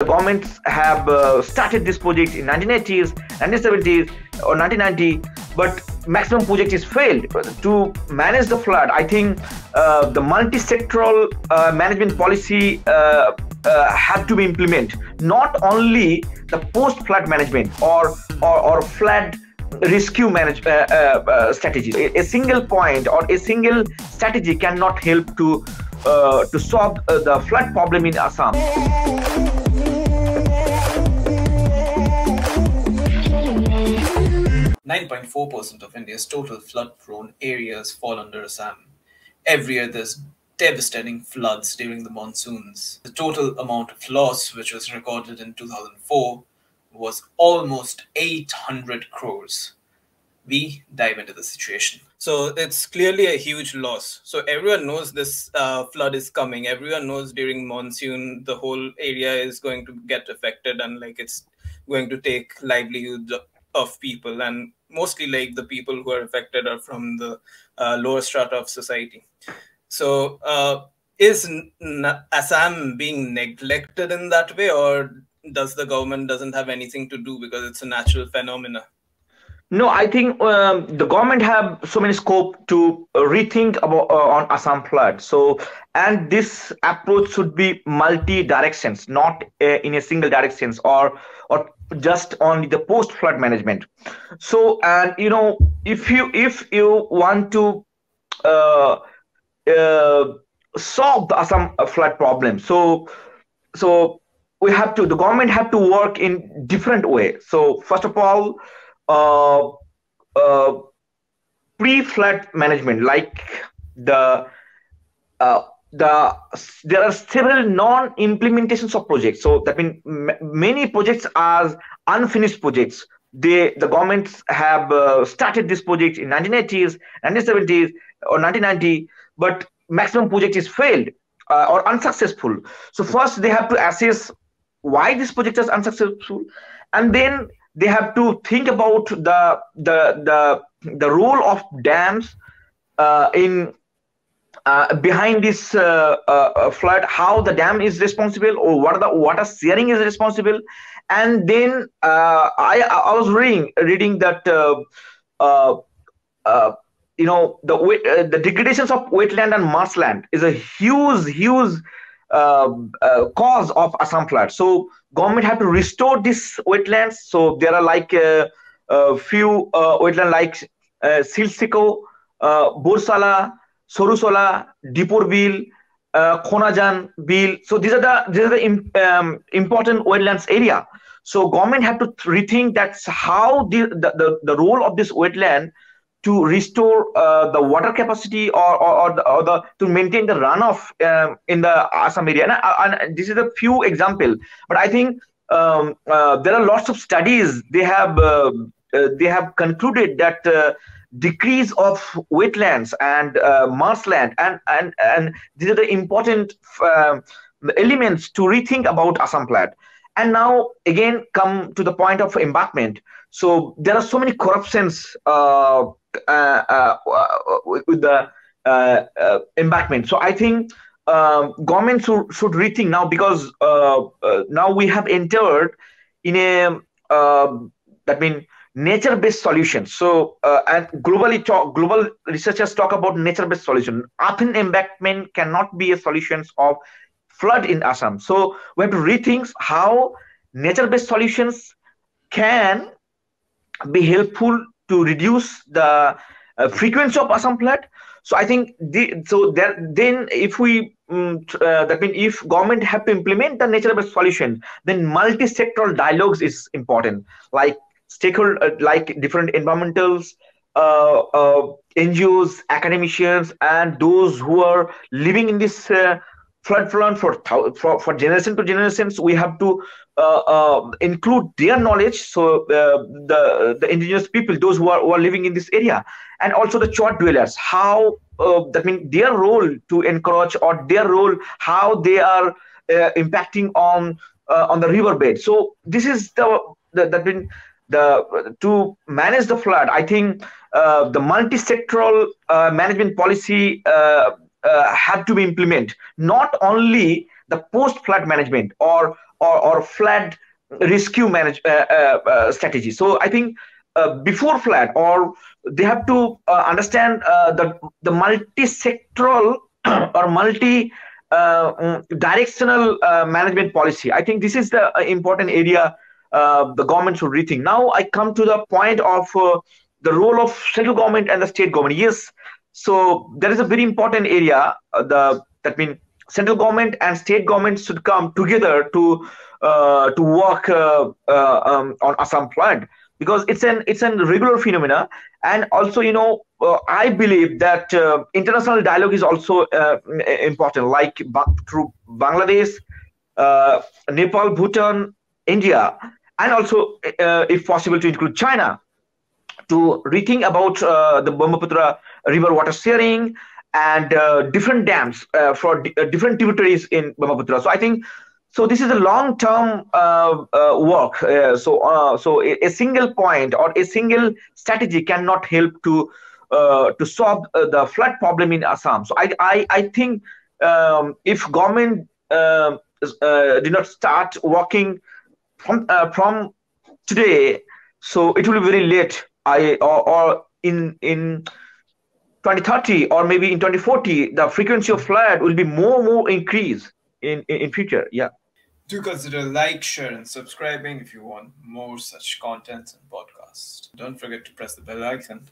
The governments have uh, started this project in 1980s, 1970s, or 1990, but maximum project is failed. To manage the flood, I think uh, the multi-sectoral uh, management policy uh, uh, had to be implemented. Not only the post-flood management or or, or flood rescue manage uh, uh, strategies. A, a, single point or a single strategy cannot help to to solve the flood problem in Assam. 9.4% of India's total flood-prone areas fall under Assam. Every year there's devastating floods during the monsoons. The total amount of loss which was recorded in 2004 was almost 800 crores. We dive into the situation. So it's clearly a huge loss. So everyone knows this uh, flood is coming. Everyone knows during monsoon the whole area is going to get affected and like it's going to take livelihood of people and mostly like the people who are affected are from the uh, lower strata of society. So, uh, is Assam being neglected in that way, or does the government doesn't have anything to do because it's a natural phenomena? No, I think um, the government have so many scope to rethink about uh, on Assam flood. So, and this approach should be multi directions, not uh, in a single directions or or just only the post flood management. So and you know if you if you want to uh, uh, solve the assam flood problem so so we have to the government have to work in different way. So first of all uh, uh pre-flood management like the uh, the there are several non-implementations of projects. So that means many projects are unfinished projects. They the governments have uh, started this project in 1980s, 1970s, or 1990, but maximum project is failed uh, or unsuccessful. So first they have to assess why this project is unsuccessful, and then they have to think about the the the the role of dams uh, in uh, behind this uh, uh, uh, flood, how the dam is responsible or what are the water sharing is responsible. And then uh, I, I was reading reading that you know the the degradations of wetland and marshland is a huge huge cause of Assam flood. So government have to restore these wetlands. So there are like a, few wetland like uh, Silsako, Borsola, Sorusola, Deepor Beel, uh, Khonajan Beel. So these are the these are the um, important wetlands area. So government have to rethink that's how the, the, the, role of this wetland to restore uh, the water capacity or or, or, the, or, the, to maintain the runoff um, in the Assam area. And, and, this is a few example, but I think um, uh, there are lots of studies. They have uh, uh they have concluded that uh, decrease of wetlands and uh, marshland and and and these are the important uh, elements to rethink about assam flood. And now again come to the point of embankment. So there are so many corruptions uh, uh, uh with the uh, embankment. So i think um, government should, should rethink now because now we have entered in a that means nature-based solutions. So, uh, and globally talk, global researchers talk about nature-based solution. Earthen embankment cannot be a solution of flood in Assam. So we have to rethink how nature-based solutions can be helpful to reduce the uh, frequency of Assam flood. So I think the, so there, then if we um, uh, that means if government have to implement the nature-based solution, then multi-sectoral dialogues is important. Like stakeholder uh, like different environmentals uh, uh, NGOs, academicians, and those who are living in this uh, flood for, for for generation to generations, we have to uh, uh, include their knowledge. So the the indigenous people, those who are, who are living in this area, and also the char dwellers, how that means their role to encroach or their role how they are impacting on on the riverbed. So this is the, the that means the to manage the flood, I think uh, the multi-sectoral uh, management policy uh, uh, had to be implemented. Not only the post-flood management or or, or flood rescue manage uh, uh, strategy. So I think before flood, or they have to understand the the multi-sectoral or multi directional management policy. I think this is the important area the government should rethink. Now I come to the point of the role of central government and the state government. Yes, so there is a very important area. Uh, the that means central government and state government should come together to uh, to work uh, uh, um, on Assam flood because it's an it's a regular phenomena and also you know uh, I believe that uh, international dialogue is also uh, important like through Bangladesh, Nepal, Bhutan, India, and also if possible to include China to rethink about the Brahmaputra river water sharing and uh, different dams uh, for uh, different tributaries in Brahmaputra. So I think so. This is a long-term uh, uh, work. Uh, so so a, a, single point or a single strategy cannot help to to solve the flood problem in Assam. So I I, I think um, if government um, did not start working from uh, from today, so it will be very late. I or, or in in 2030 or maybe in 2040 the frequency of flood will be more more increase in, in in future yeah. Do consider like share and subscribing if you want more such contents and podcasts. Don't forget to press the bell icon